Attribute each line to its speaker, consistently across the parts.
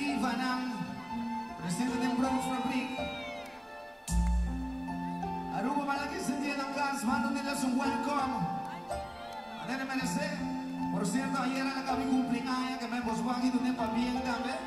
Speaker 1: representante diva ng presidente ng Bronx Republic. Aruba malaki día ng gas, nila sa welcome. Ano na merece? Por cierto, ayer era kami cumpleaños que me hemos bajado de bien también.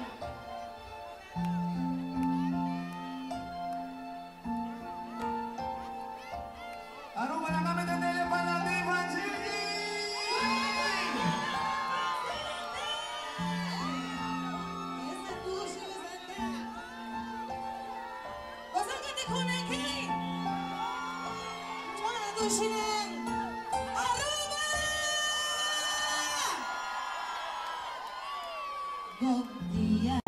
Speaker 2: Roll the